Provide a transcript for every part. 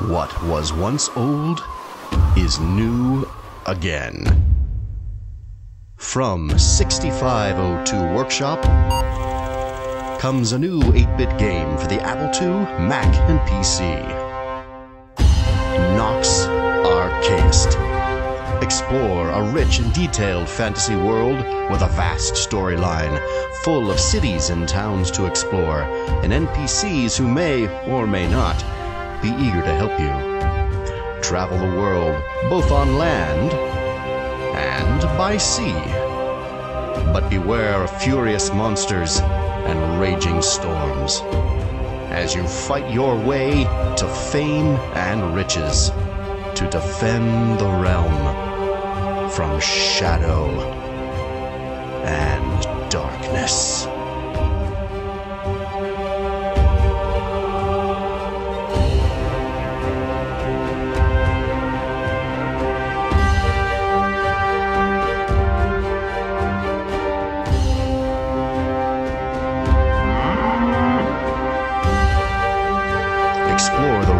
What was once old is new again. From 6502 Workshop comes a new 8 bit game for the Apple II, Mac, and PC. Nox Archaist. Explore a rich and detailed fantasy world with a vast storyline, full of cities and towns to explore, and NPCs who may or may not be eager to help you. Travel the world, both on land and by sea. But beware of furious monsters and raging storms as you fight your way to fame and riches to defend the realm from shadow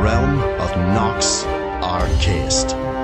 realm of Nox Archaist.